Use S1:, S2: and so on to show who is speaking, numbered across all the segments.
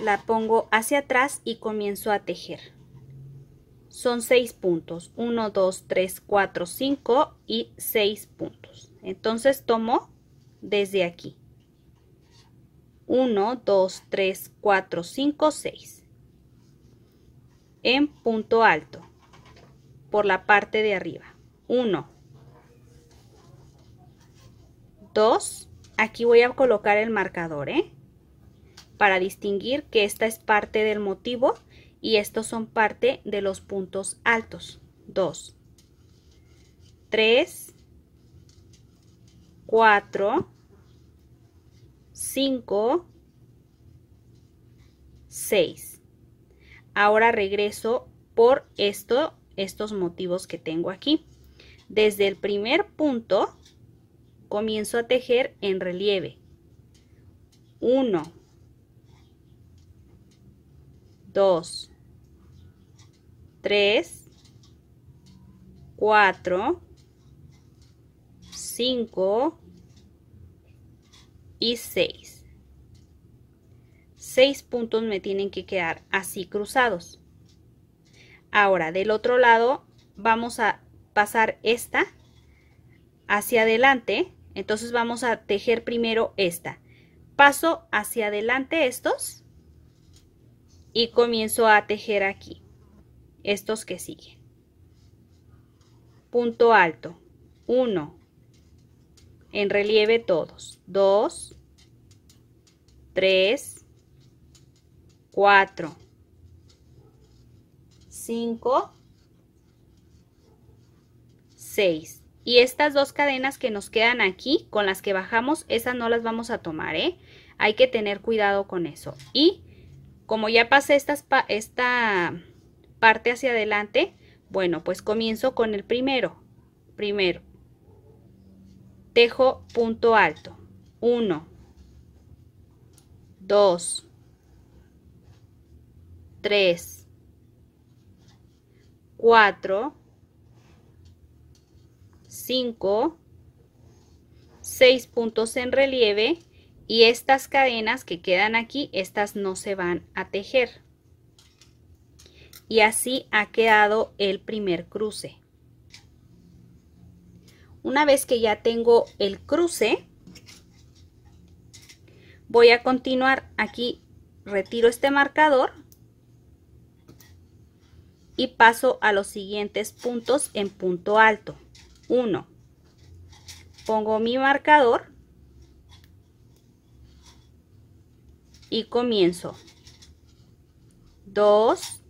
S1: la pongo hacia atrás y comienzo a tejer. Son seis puntos, 1, 2, 3, 4, 5 y 6 puntos. Entonces tomo desde aquí. 1, 2, 3, 4, 5, 6. En punto alto, por la parte de arriba. 1, 2, aquí voy a colocar el marcador, ¿eh? Para distinguir que esta es parte del motivo y estos son parte de los puntos altos. 2, 3, 4, 5, 6. Ahora regreso por esto, estos motivos que tengo aquí. Desde el primer punto comienzo a tejer en relieve. 1, 2, 3, 4, 5 y 6. 6 puntos me tienen que quedar así cruzados. Ahora del otro lado vamos a pasar esta hacia adelante entonces vamos a tejer primero esta. Paso hacia adelante estos y comienzo a tejer aquí. Estos que siguen. Punto alto. 1. En relieve todos. 2. 3. 4. 5. 6 y estas dos cadenas que nos quedan aquí, con las que bajamos, esas no las vamos a tomar, ¿eh? Hay que tener cuidado con eso. Y como ya pasé esta parte hacia adelante, bueno, pues comienzo con el primero. Primero. Tejo punto alto. 1, 2, 3, 4, 5, 6 puntos en relieve y estas cadenas que quedan aquí, estas no se van a tejer. Y así ha quedado el primer cruce. Una vez que ya tengo el cruce, voy a continuar aquí, retiro este marcador y paso a los siguientes puntos en punto alto. 1. Pongo mi marcador y comienzo. 2,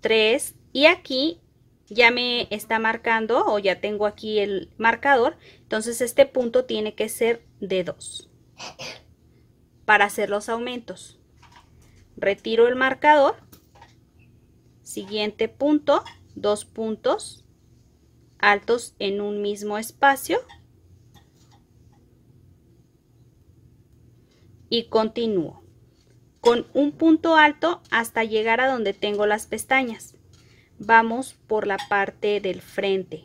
S1: 3 y aquí ya me está marcando o ya tengo aquí el marcador. Entonces este punto tiene que ser de 2 para hacer los aumentos. Retiro el marcador. Siguiente punto dos puntos altos en un mismo espacio y continúo con un punto alto hasta llegar a donde tengo las pestañas. Vamos por la parte del frente.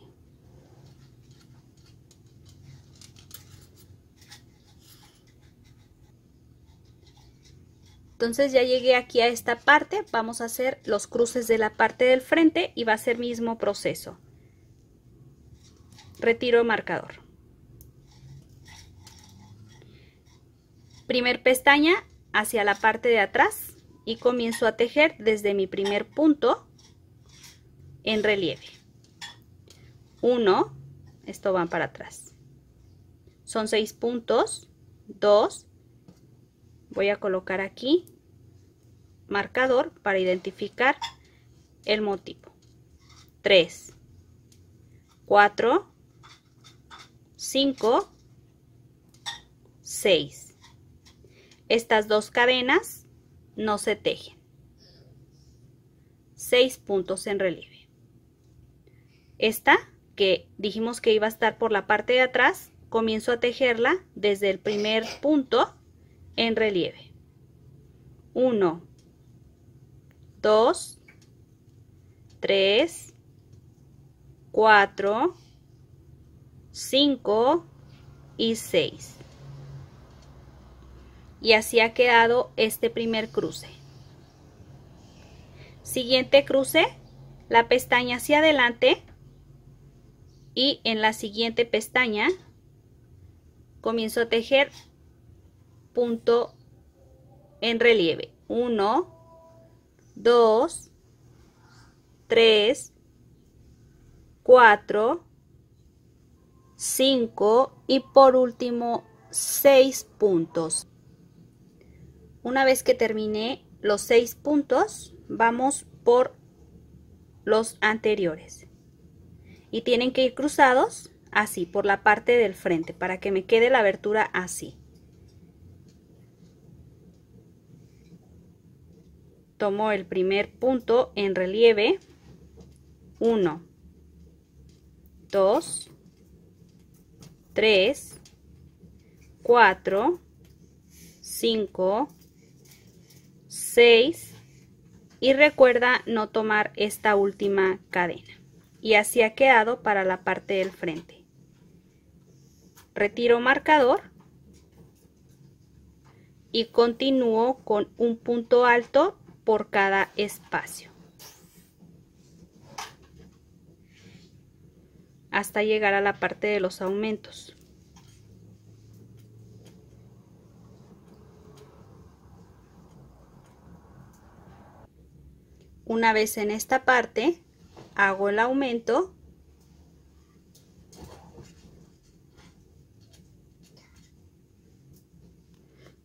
S1: Entonces ya llegué aquí a esta parte, vamos a hacer los cruces de la parte del frente y va a ser mismo proceso. Retiro marcador. Primer pestaña hacia la parte de atrás y comienzo a tejer desde mi primer punto en relieve. Uno, esto va para atrás. Son seis puntos, dos, voy a colocar aquí marcador para identificar el motivo 3 4 5 6 estas dos cadenas no se tejen. 6 puntos en relieve. Esta que dijimos que iba a estar por la parte de atrás comienzo a tejerla desde el primer punto en relieve. 1 2 3 4 5 y 6 y así ha quedado este primer cruce. Siguiente cruce, la pestaña hacia adelante y en la siguiente pestaña comienzo a tejer punto en relieve. 1, 2, 3, 4, 5 y por último 6 puntos. Una vez que terminé los 6 puntos, vamos por los anteriores. Y tienen que ir cruzados así, por la parte del frente, para que me quede la abertura así. Tomo el primer punto en relieve. 1, 2, 3, 4, 5, 6 y recuerda no tomar esta última cadena. Y así ha quedado para la parte del frente. Retiro marcador y continúo con un punto alto por cada espacio. hasta llegar a la parte de los aumentos. Una vez en esta parte, hago el aumento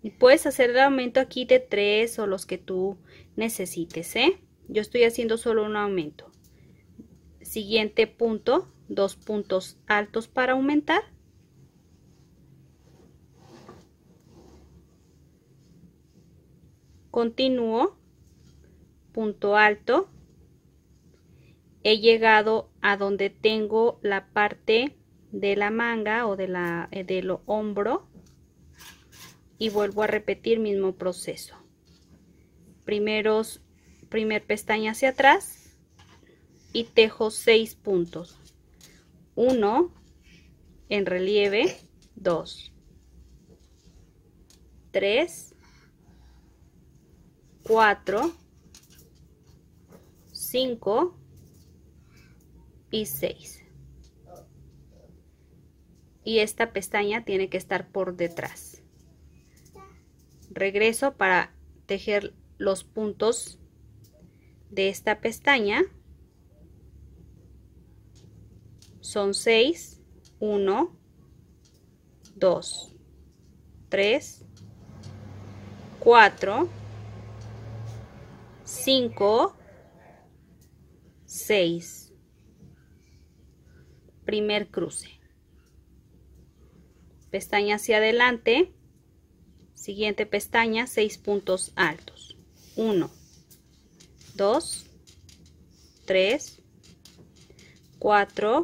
S1: y puedes hacer el aumento aquí de tres o los que tú necesites, ¿eh? Yo estoy haciendo solo un aumento. Siguiente punto, dos puntos altos para aumentar. Continúo, punto alto. He llegado a donde tengo la parte de la manga o de la, eh, del hombro y vuelvo a repetir mismo proceso. Primeros, primer pestaña hacia atrás y tejo seis puntos. 1 en relieve 2 3 4 5 y 6 y esta pestaña tiene que estar por detrás. Regreso para tejer los puntos de esta pestaña. Son 6, 1, 2, 3, 4, 5, 6. Primer cruce. Pestaña hacia adelante. Siguiente pestaña, 6 puntos altos. 1, 2, 3, 4,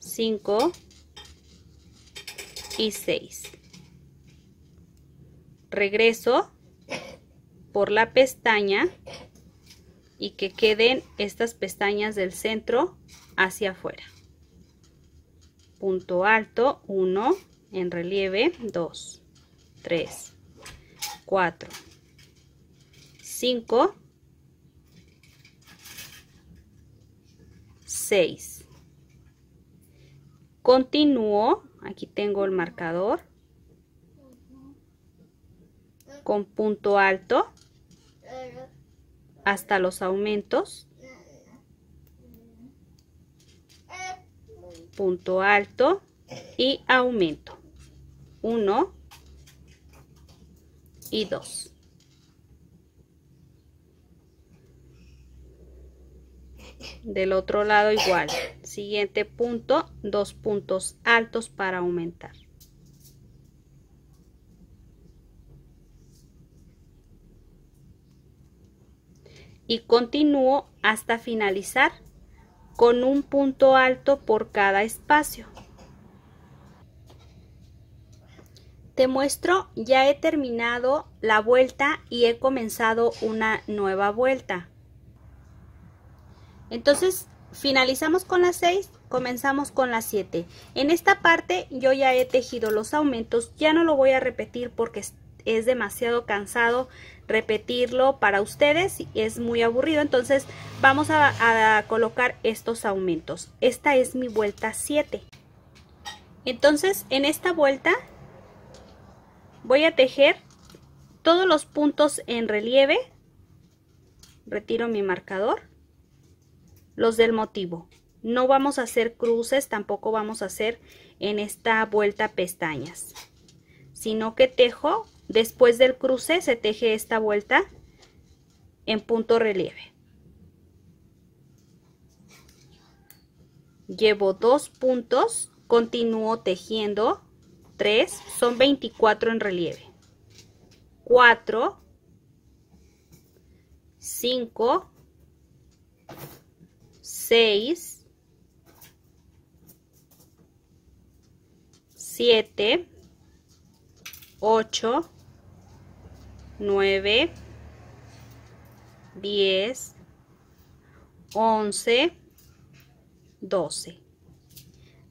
S1: 5 y 6. Regreso por la pestaña y que queden estas pestañas del centro hacia afuera. Punto alto 1 en relieve 2, 3, 4, 5, 6 Continúo, aquí tengo el marcador, con punto alto hasta los aumentos, punto alto y aumento, 1 y 2. del otro lado igual. Siguiente punto dos puntos altos para aumentar y continúo hasta finalizar con un punto alto por cada espacio. Te muestro ya he terminado la vuelta y he comenzado una nueva vuelta. Entonces, finalizamos con las 6 comenzamos con la 7 en esta parte yo ya he tejido los aumentos ya no lo voy a repetir porque es demasiado cansado repetirlo para ustedes es muy aburrido. Entonces vamos a, a colocar estos aumentos. Esta es mi vuelta 7 entonces en esta vuelta voy a tejer todos los puntos en relieve. Retiro mi marcador. Los del motivo. No vamos a hacer cruces tampoco vamos a hacer en esta vuelta pestañas sino que tejo después del cruce se teje esta vuelta en punto relieve. Llevo dos puntos continúo tejiendo. 3 son 24 en relieve. 4 5 6 7 8 9 10 11 12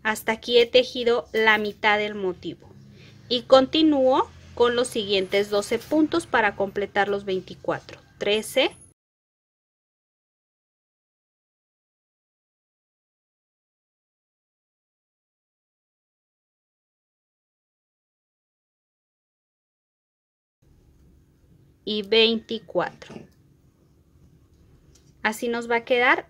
S1: hasta aquí he tejido la mitad del motivo. Y continúo con los siguientes 12 puntos para completar los 24 13 y 24 así nos va a quedar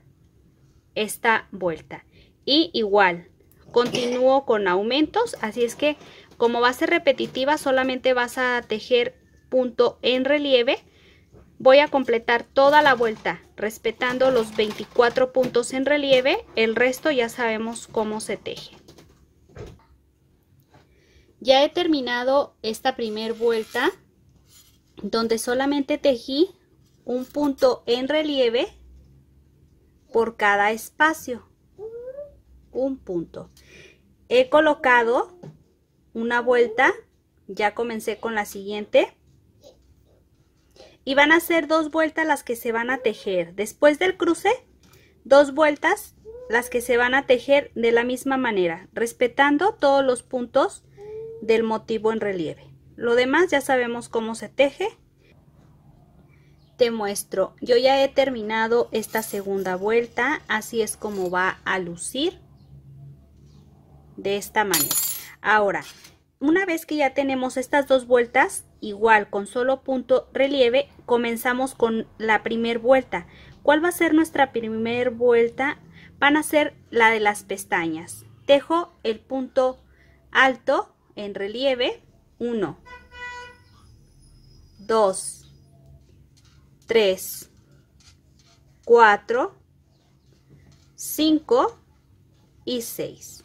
S1: esta vuelta. Y igual continúo con aumentos así es que como va a ser repetitiva solamente vas a tejer punto en relieve. Voy a completar toda la vuelta respetando los 24 puntos en relieve el resto ya sabemos cómo se teje. Ya he terminado esta primer vuelta donde solamente tejí un punto en relieve por cada espacio. Un punto. He colocado una vuelta. Ya comencé con la siguiente. Y van a ser dos vueltas las que se van a tejer. Después del cruce dos vueltas las que se van a tejer de la misma manera respetando todos los puntos del motivo en relieve lo demás ya sabemos cómo se teje. Te muestro. Yo ya he terminado esta segunda vuelta. Así es como va a lucir de esta manera. Ahora una vez que ya tenemos estas dos vueltas igual con solo punto relieve comenzamos con la primer vuelta. ¿cuál va a ser nuestra primer vuelta? van a ser la de las pestañas. Tejo el punto alto en relieve 1 2 3 4 5 y 6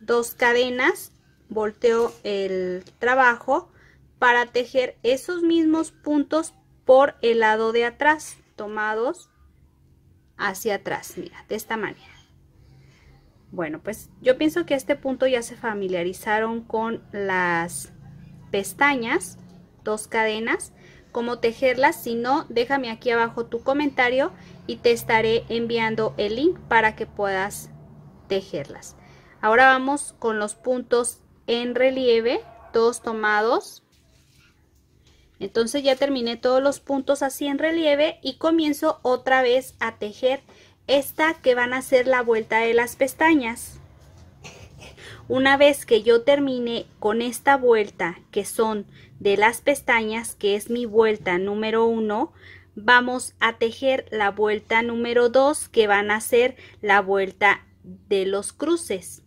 S1: dos cadenas. Volteo el trabajo para tejer esos mismos puntos por el lado de atrás tomados hacia atrás. Mira de esta manera bueno pues yo pienso que a este punto ya se familiarizaron con las pestañas dos cadenas cómo tejerlas. Si no déjame aquí abajo tu comentario y te estaré enviando el link para que puedas tejerlas. Ahora vamos con los puntos en relieve todos tomados. Entonces ya terminé todos los puntos así en relieve y comienzo otra vez a tejer esta que van a ser la vuelta de las pestañas una vez que yo termine con esta vuelta que son de las pestañas que es mi vuelta número uno vamos a tejer la vuelta número 2 que van a ser la vuelta de los cruces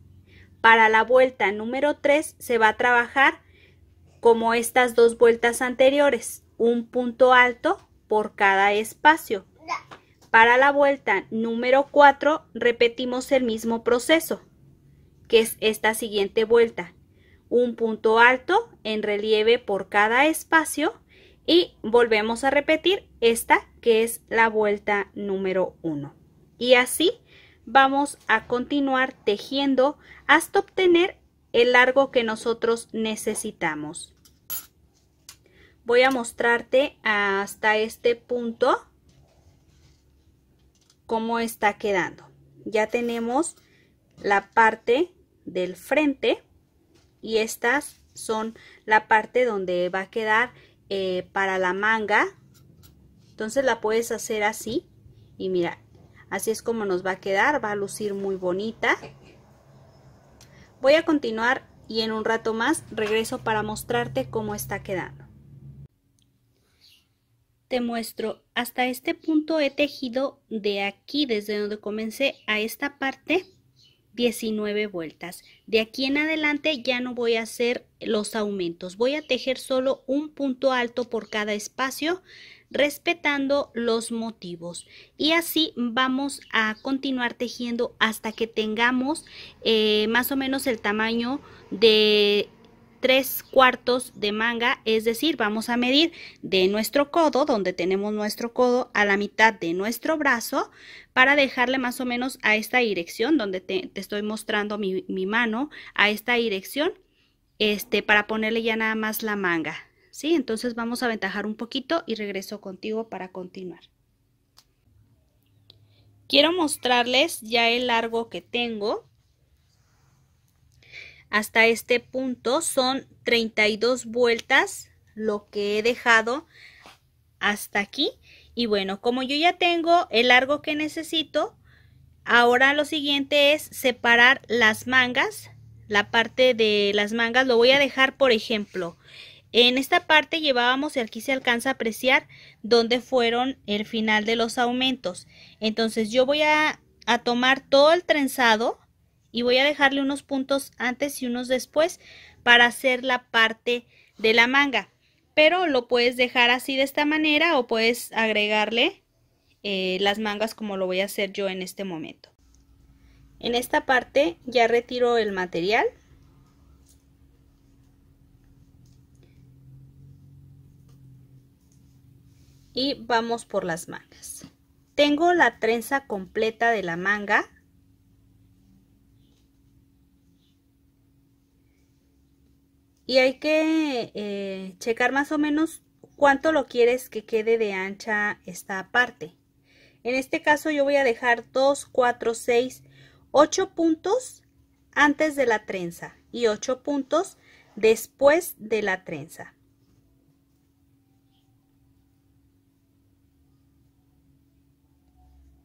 S1: para la vuelta número 3 se va a trabajar como estas dos vueltas anteriores, un punto alto por cada espacio. Para la vuelta número 4 repetimos el mismo proceso, que es esta siguiente vuelta. Un punto alto en relieve por cada espacio y volvemos a repetir esta que es la vuelta número 1. Y así vamos a continuar tejiendo hasta obtener el largo que nosotros necesitamos. Voy a mostrarte hasta este punto cómo está quedando. Ya tenemos la parte del frente y estas son la parte donde va a quedar eh, para la manga. Entonces la puedes hacer así y mira así es como nos va a quedar va a lucir muy bonita. Voy a continuar y en un rato más regreso para mostrarte cómo está quedando te muestro hasta este punto he tejido de aquí desde donde comencé a esta parte 19 vueltas. De aquí en adelante ya no voy a hacer los aumentos. Voy a tejer solo un punto alto por cada espacio respetando los motivos. Y así vamos a continuar tejiendo hasta que tengamos eh, más o menos el tamaño de tres cuartos de manga, es decir, vamos a medir de nuestro codo, donde tenemos nuestro codo, a la mitad de nuestro brazo, para dejarle más o menos a esta dirección, donde te, estoy mostrando mi, mi, mano, a esta dirección, este, para ponerle ya nada más la manga, ¿sí? Entonces vamos a aventajar un poquito y regreso contigo para continuar. Quiero mostrarles ya el largo que tengo, hasta este punto son 32 vueltas lo que he dejado hasta aquí. Y bueno como yo ya tengo el largo que necesito ahora lo siguiente es separar las mangas. La parte de las mangas lo voy a dejar por ejemplo en esta parte llevábamos y aquí se alcanza a apreciar dónde fueron el final de los aumentos. Entonces yo voy a, a tomar todo el trenzado y voy a dejarle unos puntos antes y unos después para hacer la parte de la manga. Pero lo puedes dejar así de esta manera o puedes agregarle eh, las mangas como lo voy a hacer yo en este momento. En esta parte ya retiro el material. Y vamos por las mangas. Tengo la trenza completa de la manga y hay que eh, checar más o menos cuánto lo quieres que quede de ancha esta parte. En este caso yo voy a dejar 2, 4, 6, 8 puntos antes de la trenza y 8 puntos después de la trenza.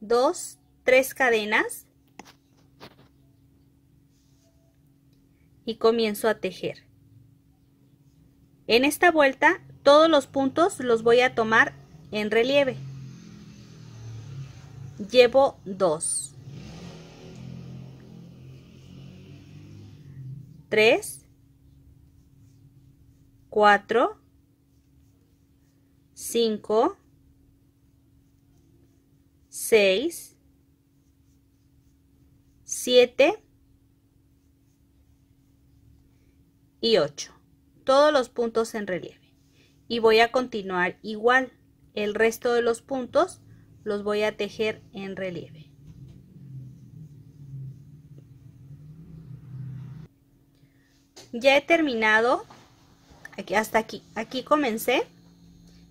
S1: Dos, tres cadenas y comienzo a tejer. En esta vuelta todos los puntos los voy a tomar en relieve. Llevo dos. Tres. Cuatro. Cinco. Seis. Siete. Y ocho todos los puntos en relieve. Y voy a continuar igual. El resto de los puntos los voy a tejer en relieve. Ya he terminado. Aquí, hasta aquí. Aquí comencé.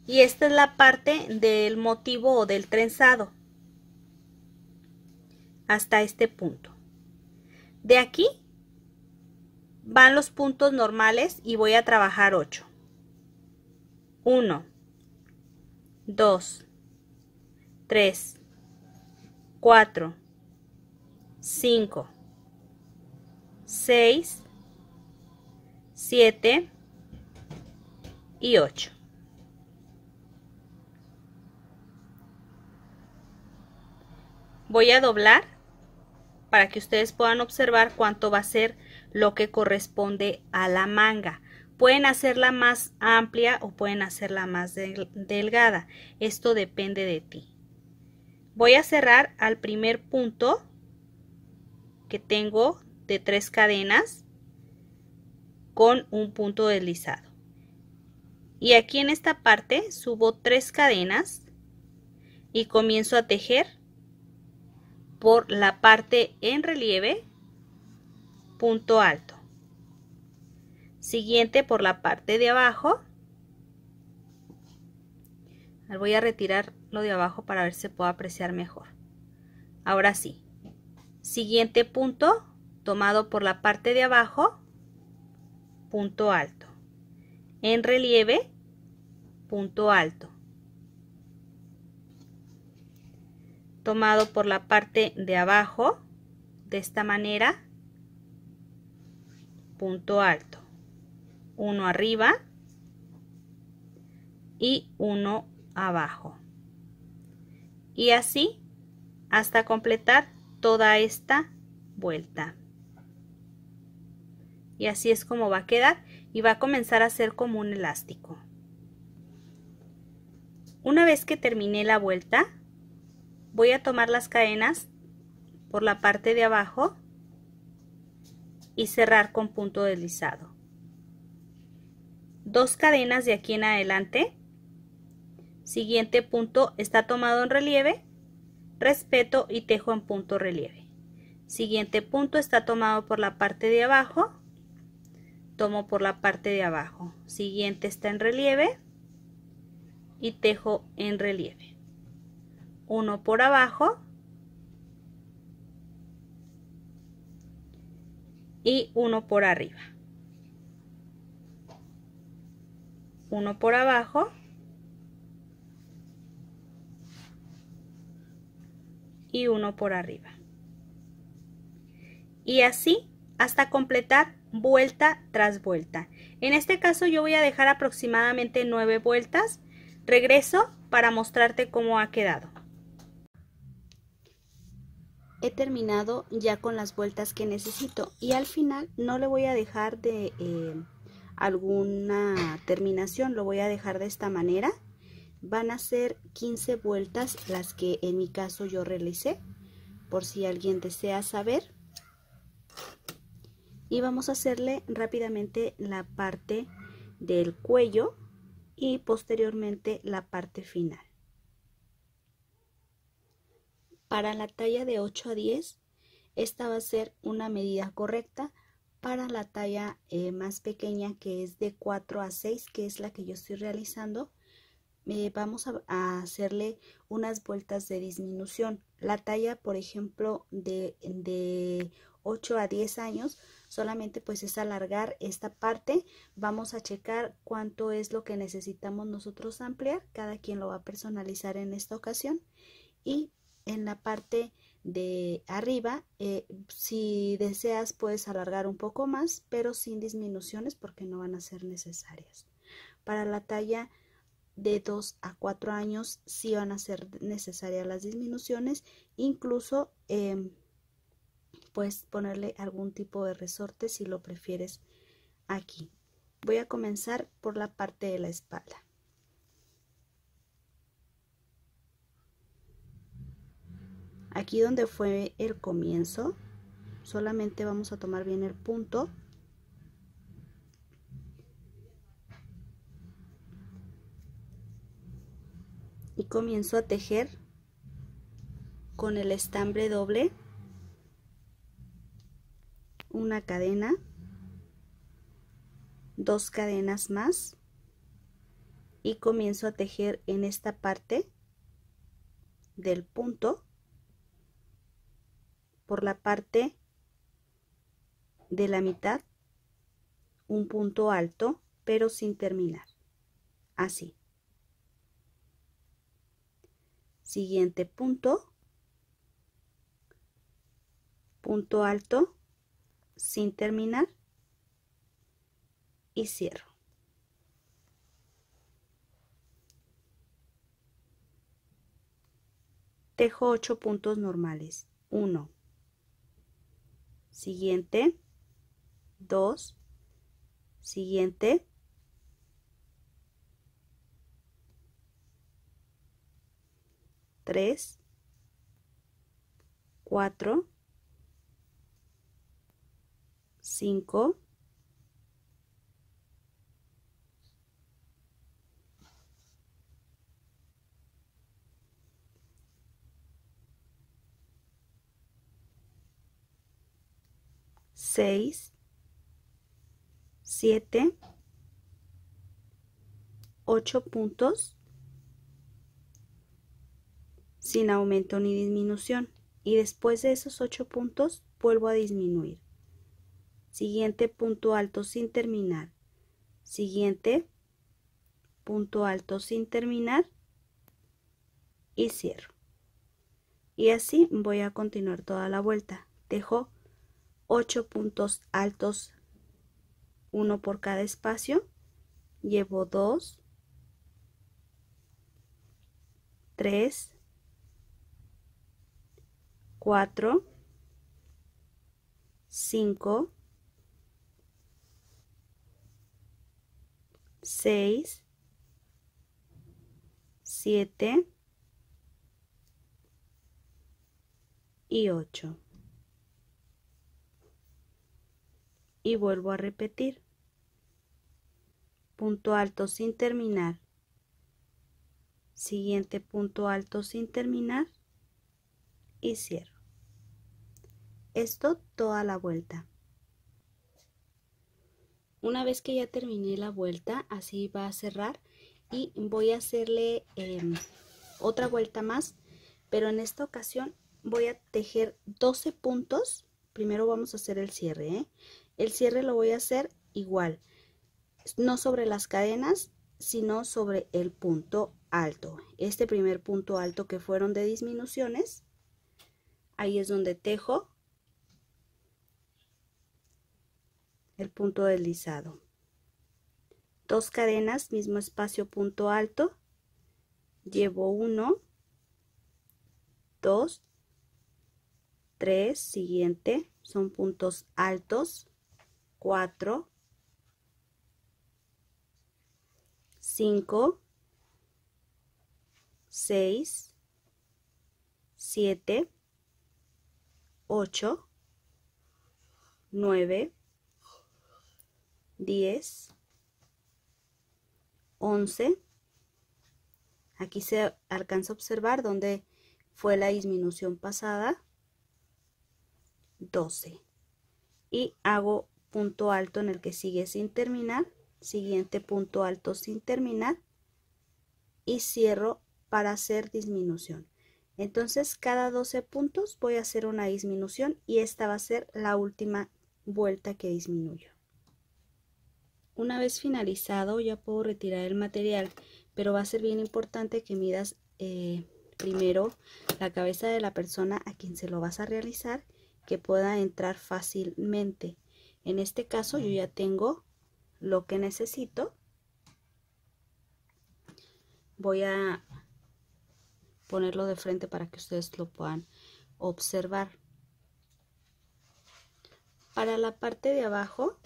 S1: Y esta es la parte del motivo o del trenzado. Hasta este punto. De aquí van los puntos normales y voy a trabajar 8. 1, 2, 3, 4, 5, 6, 7 y 8. Voy a doblar para que ustedes puedan observar cuánto va a ser lo que corresponde a la manga. Pueden hacerla más amplia o pueden hacerla más delgada. Esto depende de ti. Voy a cerrar al primer punto que tengo de tres cadenas con un punto deslizado. Y aquí en esta parte subo tres cadenas y comienzo a tejer por la parte en relieve punto alto. Siguiente por la parte de abajo. Voy a retirar lo de abajo para ver si se apreciar mejor. Ahora sí. Siguiente punto tomado por la parte de abajo, punto alto. En relieve, punto alto. Tomado por la parte de abajo, de esta manera, punto alto. Uno arriba y uno abajo. Y así hasta completar toda esta vuelta. Y así es como va a quedar y va a comenzar a ser como un elástico. Una vez que terminé la vuelta, voy a tomar las cadenas por la parte de abajo y cerrar con punto deslizado. Dos cadenas de aquí en adelante. Siguiente punto está tomado en relieve, respeto y tejo en punto relieve. Siguiente punto está tomado por la parte de abajo, tomo por la parte de abajo. Siguiente está en relieve y tejo en relieve. Uno por abajo y uno por arriba. Uno por abajo y uno por arriba. Y así hasta completar vuelta tras vuelta. En este caso yo voy a dejar aproximadamente nueve vueltas. Regreso para mostrarte cómo ha quedado he terminado ya con las vueltas que necesito y al final no le voy a dejar de eh, alguna terminación, lo voy a dejar de esta manera. Van a ser 15 vueltas las que en mi caso yo realicé, por si alguien desea saber. Y vamos a hacerle rápidamente la parte del cuello y posteriormente la parte final. Para la talla de 8 a 10, esta va a ser una medida correcta. Para la talla eh, más pequeña, que es de 4 a 6, que es la que yo estoy realizando, eh, vamos a, hacerle unas vueltas de disminución. La talla, por ejemplo, de, de 8 a 10 años, solamente pues es alargar esta parte. Vamos a checar cuánto es lo que necesitamos nosotros ampliar. Cada quien lo va a personalizar en esta ocasión. Y en la parte de arriba eh, si deseas puedes alargar un poco más pero sin disminuciones porque no van a ser necesarias. Para la talla de 2 a 4 años sí van a ser necesarias las disminuciones incluso em, puedes ponerle algún tipo de resorte si lo prefieres aquí. Voy a comenzar por la parte de la espalda aquí donde fue el comienzo solamente vamos a tomar bien el punto. Y comienzo a tejer con el estambre doble una cadena dos cadenas más y comienzo a tejer en esta parte del punto por la parte de la mitad un punto alto pero sin terminar. Así. Siguiente punto. Punto alto sin terminar. Y cierro. Tejo 8 puntos normales. 1 siguiente, 2, siguiente, tres, cuatro, cinco, seis, siete, ocho puntos sin aumento ni disminución y después de esos ocho puntos vuelvo a disminuir siguiente punto alto sin terminar, siguiente punto alto sin terminar y cierro. Y así voy a continuar toda la vuelta. Dejo 8 puntos altos, uno por cada espacio. Llevo 2, 3, 4, 5, 6, 7 y 8. Y vuelvo a repetir. Punto alto sin terminar. Siguiente punto alto sin terminar. Y cierro. Esto toda la vuelta. Una vez que ya terminé la vuelta, así va a cerrar y voy a hacerle em, otra vuelta más, pero en esta ocasión voy a tejer 12 puntos. Primero vamos a hacer el cierre. ¿eh? El cierre lo voy a hacer igual, no sobre las cadenas, sino sobre el punto alto. Este primer punto alto que fueron de disminuciones, ahí es donde tejo el punto deslizado. Dos cadenas, mismo espacio, punto alto. Llevo uno, dos, tres, siguiente, son puntos altos, cuatro, cinco, seis, siete, ocho, nueve, 10, 11. Aquí se alcanza a observar donde fue la disminución pasada. 12. Y hago punto alto en el que sigue sin terminar. Siguiente punto alto sin terminar. Y cierro para hacer disminución. Entonces cada 12 puntos voy a hacer una disminución y esta va a ser la última vuelta que disminuyo. Una vez finalizado ya puedo retirar el material, pero va a ser bien importante que midas eh, primero la cabeza de la persona a quien se lo vas a realizar, que pueda entrar fácilmente. En este caso yo ya tengo lo que necesito. Voy a ponerlo de frente para que ustedes lo puedan observar. Para la parte de abajo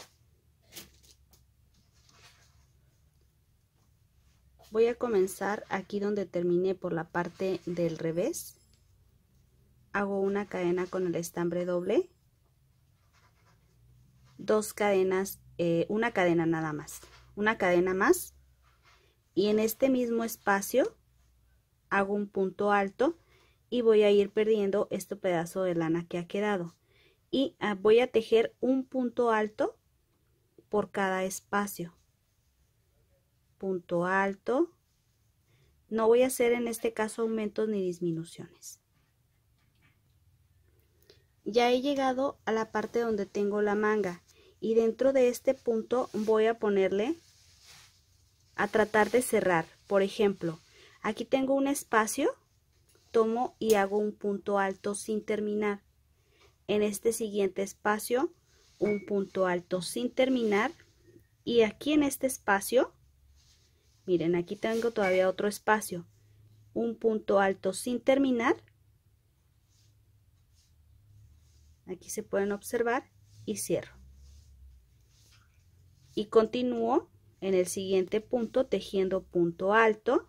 S1: voy a comenzar aquí donde terminé por la parte del revés hago una cadena con el estambre doble dos cadenas eh, una cadena nada más una cadena más y en este mismo espacio hago un punto alto y voy a ir perdiendo este pedazo de lana que ha quedado y ah, voy a tejer un punto alto por cada espacio punto alto. No voy a hacer en este caso aumentos ni disminuciones. Ya he llegado a la parte donde tengo la manga y dentro de este punto voy a ponerle a tratar de cerrar. Por ejemplo, aquí tengo un espacio, tomo y hago un punto alto sin terminar. En este siguiente espacio, un punto alto sin terminar. Y aquí en este espacio Miren, aquí tengo todavía otro espacio. Un punto alto sin terminar. Aquí se pueden observar y cierro. Y continúo en el siguiente punto tejiendo punto alto,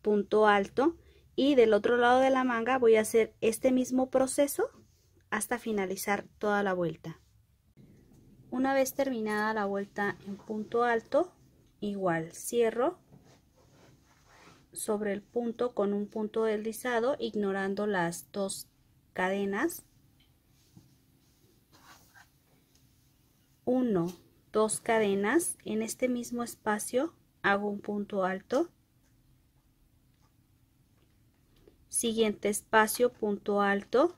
S1: punto alto y del otro lado de la manga voy a hacer este mismo proceso hasta finalizar toda la vuelta. Una vez terminada la vuelta en punto alto, igual cierro sobre el punto con un punto deslizado ignorando las dos cadenas. Uno, dos cadenas. En este mismo espacio hago un punto alto. Siguiente espacio, punto alto.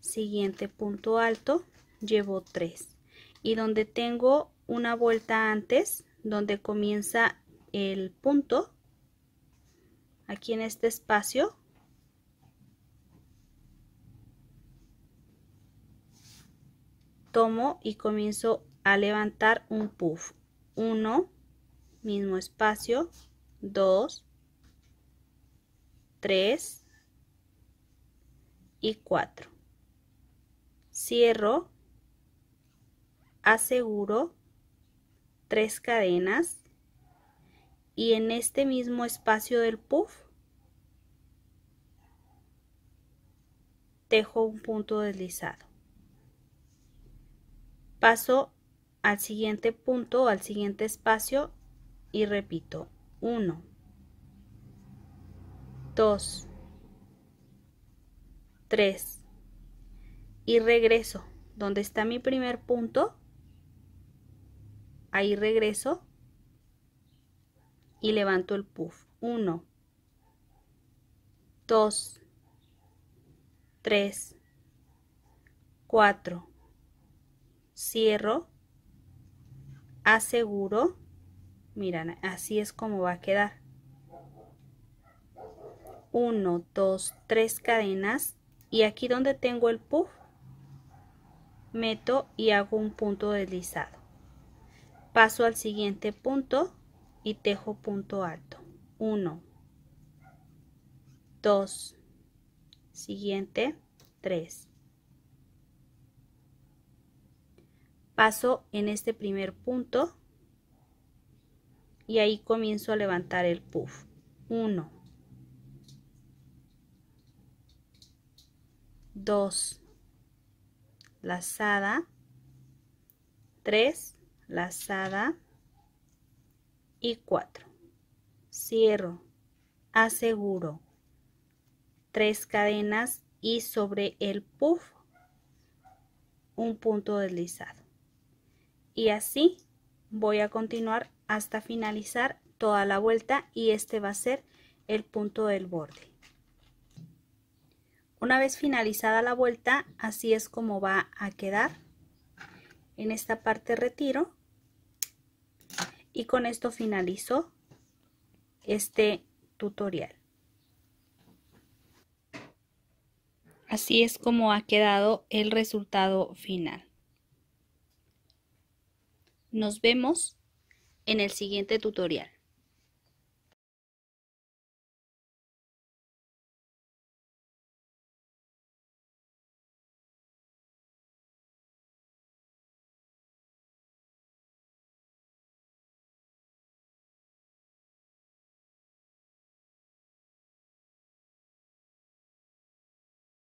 S1: siguiente punto alto llevo 3 y donde tengo una vuelta antes donde comienza el punto aquí en este espacio tomo y comienzo a levantar un puff. 1 mismo espacio. 2 3 y 4 cierro aseguro tres cadenas y en este mismo espacio del puff tejo un punto deslizado paso al siguiente punto al siguiente espacio y repito 1 2 3 y regreso. Donde está mi primer punto ahí regreso y levanto el puff. 1 2 3 4 cierro, aseguro, miran, así es como va a quedar. 1, 2, 3 cadenas y aquí donde tengo el puff, meto y hago un punto deslizado. Paso al siguiente punto y tejo punto alto. 1, 2, siguiente, 3. Paso en este primer punto. Y ahí comienzo a levantar el puff. 1 2 lazada. 3 lazada. Y 4 cierro. Aseguro. 3 cadenas y sobre el puff un punto deslizado y así voy a continuar hasta finalizar toda la vuelta y este va a ser el punto del borde. Una vez finalizada la vuelta, así es como va a quedar. En esta parte retiro y con esto finalizo este tutorial. Así es como ha quedado el resultado final. Nos vemos en el siguiente tutorial.